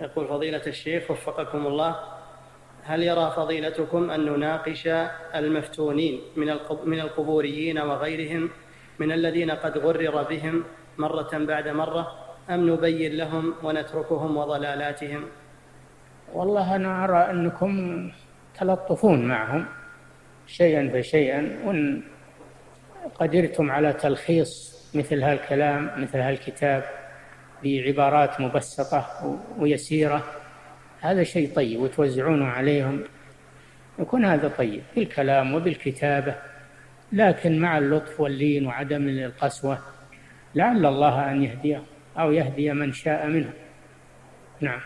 يقول فضيلة الشيخ وفقكم الله هل يرى فضيلتكم أن نناقش المفتونين من من القبوريين وغيرهم من الذين قد غرر بهم مرة بعد مرة أم نبين لهم ونتركهم وضلالاتهم؟ والله أنا أرى أنكم تلطفون معهم شيئا فشيئا وإن قدرتم على تلخيص مثل هالكلام مثل هالكتاب بعبارات مبسطة ويسيرة. هذا شيء طيب وتوزعونه عليهم. يكون هذا طيب بالكلام وبالكتابة لكن مع اللطف واللين وعدم القسوة لعل الله أن يهديه أو يهدي من شاء منه. نعم.